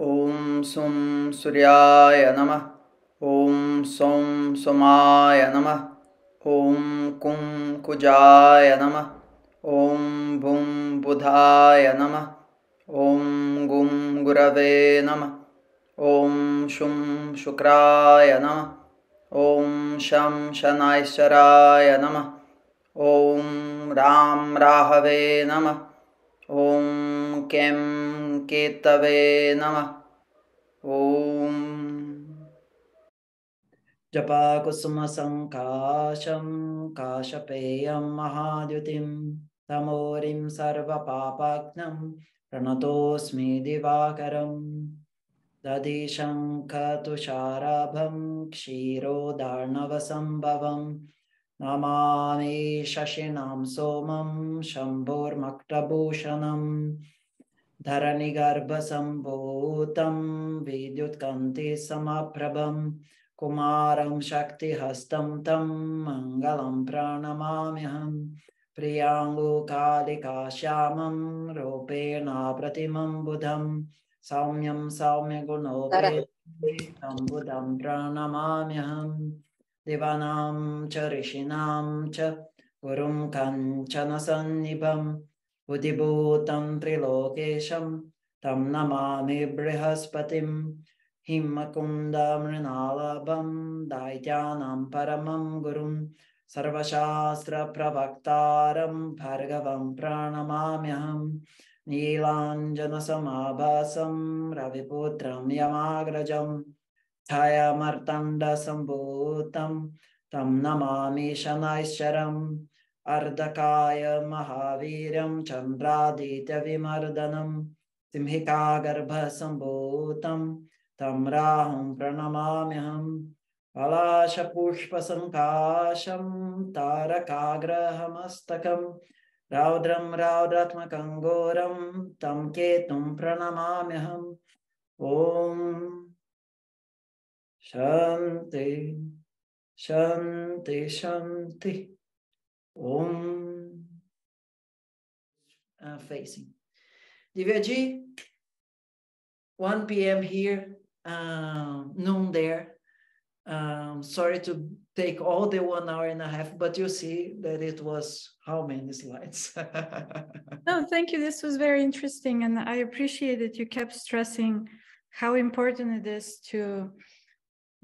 ॐ सुं सूर्याय नमः। ॐ सौं सोमाय नमः। ॐ कुं कुजाय नमः। ॐ बुं बुधाय नमः। ॐ गुं गुरवे नमः। ॐ शुं शुक्राय नमः। ॐ शं शनैश्चराय नमः। ॐ रां राहवे नमः। ॐ कें केतवे नमः ॐ। जपाकुसुमसङ्काशं काशपेयं महाद्युतिं तमोरिं सर्वपापाग्नं प्रणतोऽस्मि दिवाकरम् दधिशङ्खतुषाराभं क्षीरोदार्णवसम्भवं नमामि शशिनां सोमं शम्भोर्मक्टभूषणम् धरणिगर्भसम्भूतं विद्युत्कान्तिसमप्रभं कुमारं शक्तिहस्तं तं मङ्गलं प्रणमाम्यहं। प्रियाङ्गुकालिकाश्यामं रूपेण प्रतिमं बुधं। सौम्यं सौम्यगुणोपेतं बुधं प्रणमाम्यहं। दिवानां च ऋषीणां च गुरुं कञ्चन सन्निभम् त्रिलोकेशं तं नमामि बृहस्पतिं हिमकुन्दमृणालभं दैत्यानां परमं गुरुं सर्वशास्त्रप्रवक्तारं भर्गवं प्रणमाम्यहं नीलाञ्जनसमाभासं रविपुत्रं यमाग्रजं छायामर्तण्डसम्भूतं तं नमामि शनैश्चरम् अर्धकाय महावीर्यं चन्द्रादित्यविमर्दनं सिंहिकागर्भसम्भूतं तं राहुं प्रणमाम्यहं पलाशपुष्पसङ्काशं तारकाग्रहमस्तकं रौद्रं रौद्रात्मकं घोरं तं केतुं प्रणमाम्यहम्। ॐ शान्ति शान्ति शान्ति। Om uh, facing. Divyaji, 1 p.m. here, uh, noon there. Um, sorry to take all the one hour and a half, but you see that it was how many slides? no, thank you. This was very interesting. And I appreciate that you kept stressing how important it is to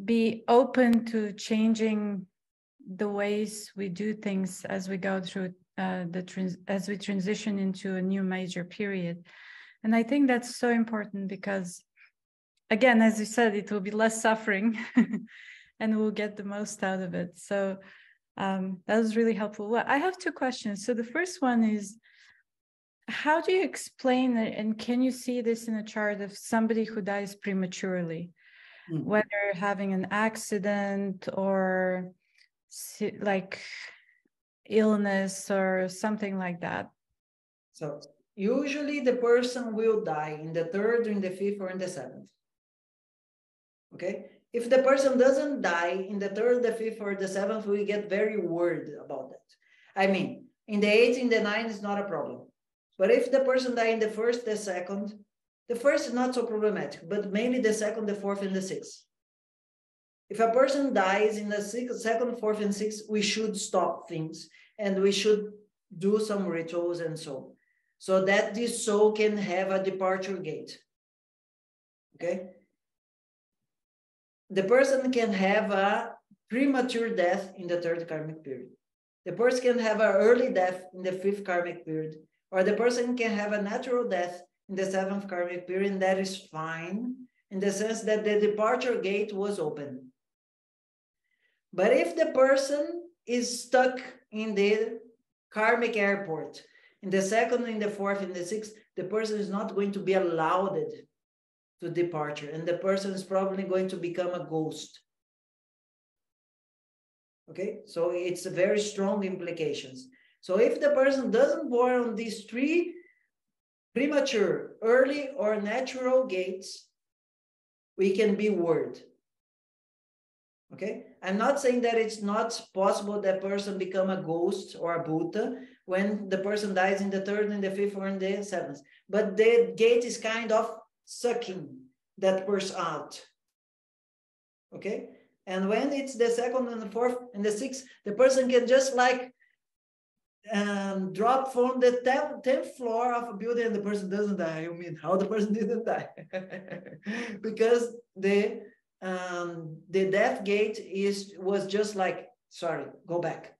be open to changing the ways we do things as we go through uh, the trans- as we transition into a new major period. And i think that's so important because again as you said it will be less suffering and we'll get the most out of it. So um, that was really helpful. Well i have two questions. So the first one is how do you explain it and can you see this in a chart of somebody who dies prematurely? Mm-hmm. whether having an accident or like illness or something like that? So usually the person will die in the third, in the fifth, or in the seventh. Okay. If the person doesn't die in the third, the fifth, or the seventh, we get very worried about that. I mean, in the eighth, in the ninth, is not a problem. But if the person die in the first, the second, the first is not so problematic, but mainly the second, the fourth, and the sixth. If a person dies in the sixth, second, fourth, and sixth, we should stop things and we should do some rituals and so on, so that this soul can have a departure gate. Okay. The person can have a premature death in the third karmic period. The person can have an early death in the fifth karmic period, or the person can have a natural death in the seventh karmic period. And that is fine in the sense that the departure gate was open. But if the person is stuck in the karmic airport, in the second, in the fourth, in the sixth, the person is not going to be allowed to departure, and the person is probably going to become a ghost. Okay, so it's very strong implications. So if the person doesn't born on these three premature, early, or natural gates, we can be worried. Okay, I'm not saying that it's not possible that person become a ghost or a Buddha when the person dies in the third and the fifth or in the seventh, but the gate is kind of sucking. that person out. Okay. And when it's the second and the fourth and the sixth, the person can just like um, drop from the 10th floor of a building and the person doesn't die. I mean, how the person didn't die? because the um, the death gate is was just like, sorry, go back.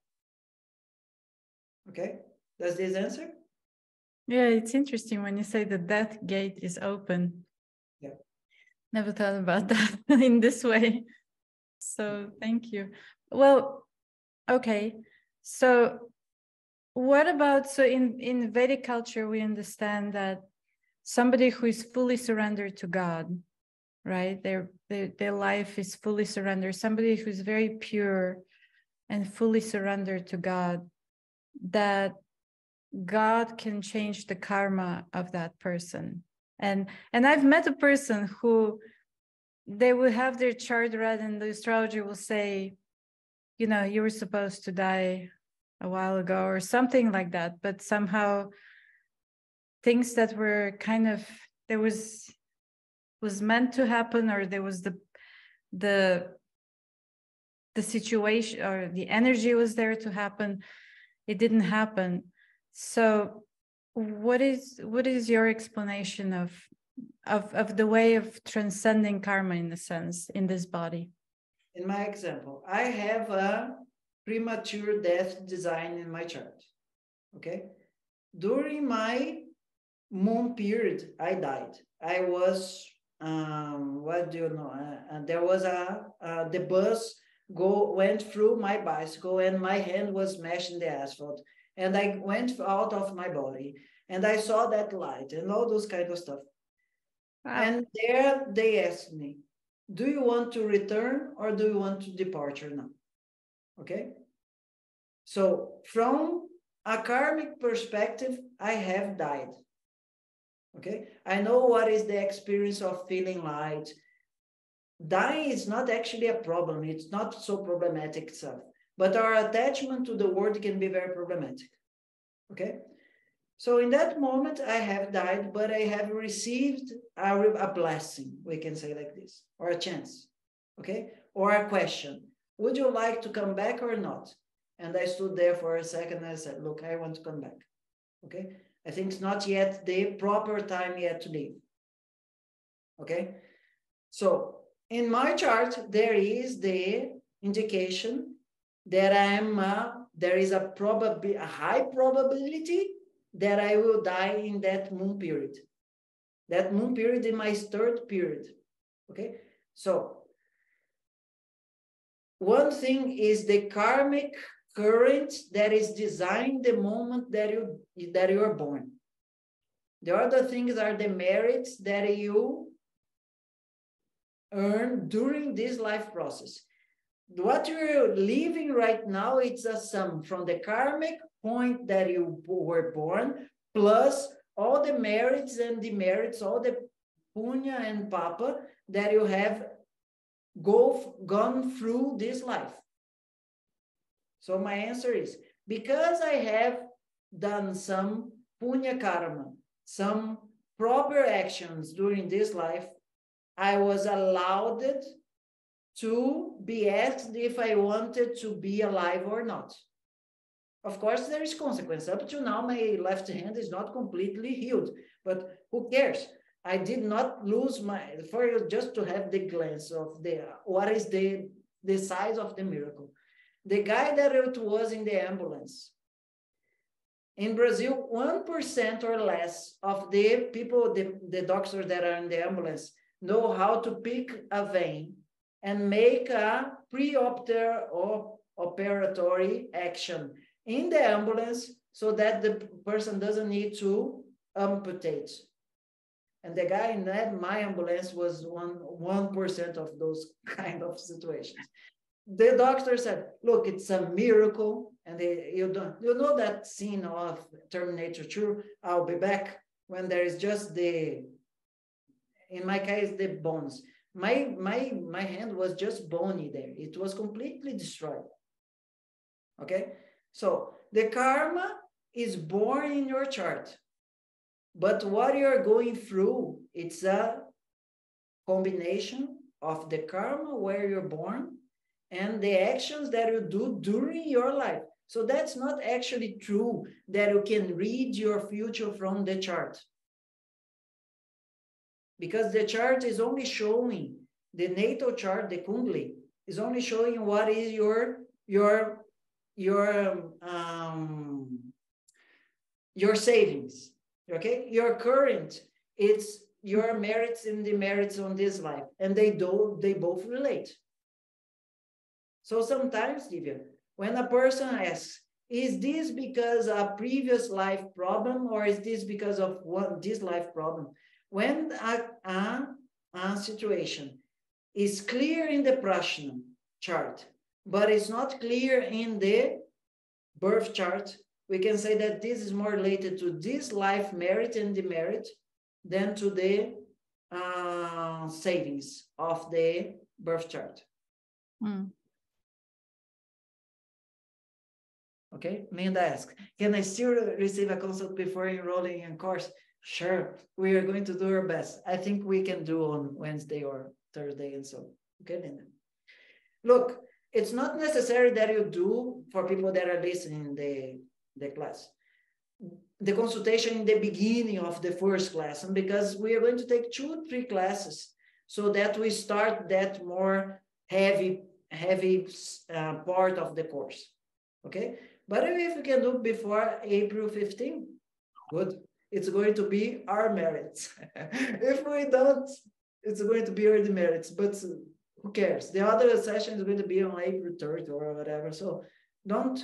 Okay, does this answer? Yeah, it's interesting when you say the death gate is open. Yeah. Never thought about that in this way. So thank you. Well, okay. So what about so in in Vedic culture we understand that somebody who is fully surrendered to God, right? Their their, their life is fully surrendered. Somebody who's very pure and fully surrendered to God, that God can change the karma of that person. And and I've met a person who they will have their chart read and the astrologer will say, you know, you were supposed to die a while ago or something like that, but somehow things that were kind of there was was meant to happen or there was the the the situation or the energy was there to happen. It didn't happen. So what is what is your explanation of of of the way of transcending karma in a sense in this body? In my example i have a premature death design in my chart okay? During my moon period i died. I was um what do you know uh, uh, there was a uh, the bus go went through my bicycle and my hand was smashed in the asphalt and I went out of my body and I saw that light and all those kind of stuff. Wow. And there they asked me, do you want to return or do you want to departure now? Okay. So from a karmic perspective, I have died. Okay. I know what is the experience of feeling light. Dying is not actually a problem. It's not so problematic stuff but our attachment to the word can be very problematic. Okay? So in that moment, I have died, but I have received a, a blessing, we can say like this, or a chance, okay? Or a question. Would you like to come back or not? And I stood there for a second and I said, look, I want to come back. Okay? I think it's not yet the proper time yet to leave. Okay? So in my chart, there is the indication that I'm uh, there is a probably a high probability that I will die in that moon period. That moon period in my third period. Okay, so one thing is the karmic current that is designed the moment that you that you are born. The other things are the merits that you earn during this life process what you're living right now, it's a sum from the karmic point that you were born, plus all the merits and demerits, all the punya and papa that you have go, gone through this life. So my answer is, because I have done some punya karma, some proper actions during this life, I was allowed to be asked if I wanted to be alive or not. Of course, there is consequence. Up to now, my left hand is not completely healed, but who cares? I did not lose my for you just to have the glance of the what is the the size of the miracle. The guy that it was in the ambulance. In Brazil, 1% or less of the people, the, the doctors that are in the ambulance, know how to pick a vein and make a pre or operatory action in the ambulance so that the person doesn't need to amputate. And the guy in that, my ambulance was one one percent of those kind of situations. The doctor said, "Look, it's a miracle." And they, you don't, you know that scene of Terminator 2. I'll be back when there is just the, in my case, the bones my my my hand was just bony there it was completely destroyed okay so the karma is born in your chart but what you're going through it's a combination of the karma where you're born and the actions that you do during your life. So that's not actually true that you can read your future from the chart. Because the chart is only showing, the natal chart, the Kundli, is only showing what is your your your um your savings okay your current it's your merits and demerits on this life and they do they both relate so sometimes Divya, when a person asks is this because a previous life problem or is this because of this life problem when a, a, a situation is clear in the prashna chart but it's not clear in the birth chart, we can say that this is more related to this life merit and demerit than to the uh, savings of the birth chart. Mm. Okay, Minda asks, can I still receive a consult before enrolling in course? Sure, we are going to do our best. I think we can do on Wednesday or Thursday and so. Okay, Linda. Look, it's not necessary that you do for people that are listening the, the class the consultation in the beginning of the first class and because we are going to take two three classes so that we start that more heavy heavy uh, part of the course okay but if we can do before april 15 good it's going to be our merits if we don't it's going to be our demerits but who cares? The other session is going to be on April 3rd or whatever. So don't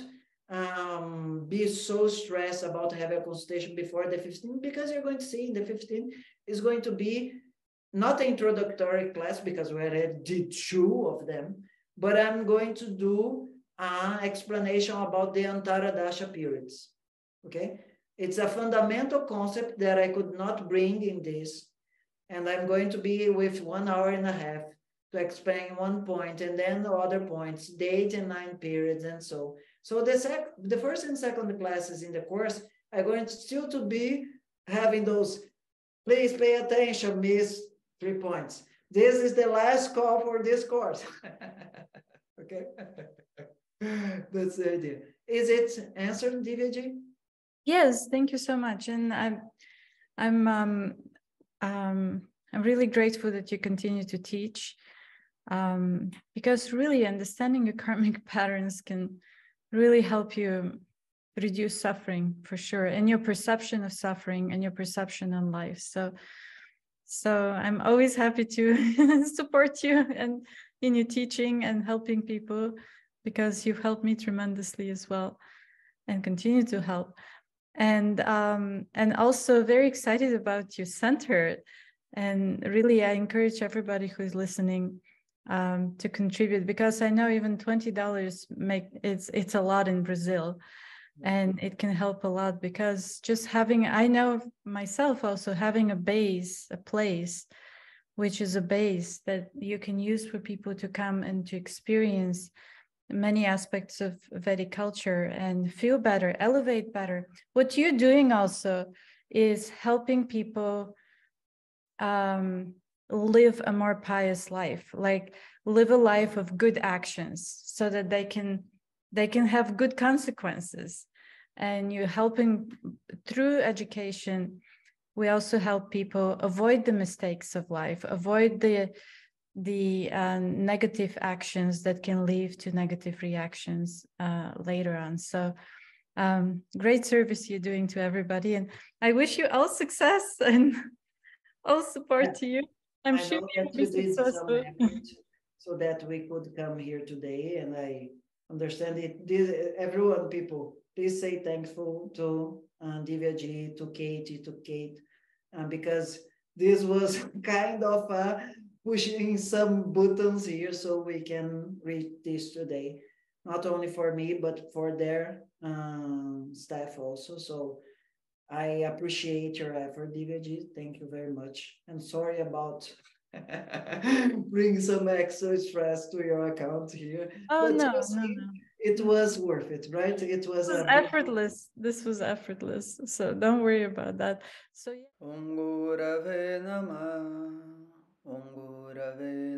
um, be so stressed about having a consultation before the 15th because you're going to see in the 15th is going to be not an introductory class because we already did two of them, but I'm going to do an explanation about the Antara Dasha periods. Okay, it's a fundamental concept that I could not bring in this, and I'm going to be with one hour and a half to explain one point and then the other points, eight and nine periods and so. So the, sec the first and second classes in the course are going to still to be having those, please pay attention, miss, three points. This is the last call for this course. okay. That's the idea. Is it answered, Divyaji? Yes, thank you so much. And I'm, I'm, um, um, I'm really grateful that you continue to teach um, because really understanding your karmic patterns can really help you reduce suffering for sure and your perception of suffering and your perception on life so so i'm always happy to support you and in your teaching and helping people because you've helped me tremendously as well and continue to help. And um, and also very excited about your center. And really i encourage everybody who is listening um, to contribute because I know even twenty dollars make it's it's a lot in Brazil, and it can help a lot because just having I know myself also having a base a place, which is a base that you can use for people to come and to experience many aspects of Vedic culture and feel better, elevate better. What you're doing also is helping people um, live a more pious life like live a life of good actions so that they can they can have good consequences and you're helping through education we also help people avoid the mistakes of life avoid the the uh, negative actions that can lead to negative reactions uh, later on so um, great service you're doing to everybody and i wish you all success and all support yeah. to you I'm I sure you did some effort so that we could come here today, and I understand it. This, everyone, people, please say thankful to uh, Divyaji, to Katie, to Kate, uh, because this was kind of uh, pushing some buttons here so we can reach this today, not only for me, but for their um, staff also. So I appreciate your effort, Divyaji. Thank you very much. And sorry about bring some extra stress to your account here. Oh but no, no, no, It was worth it, right? It was, it was effortless. This was effortless. So don't worry about that. So yeah. இருக்கிறது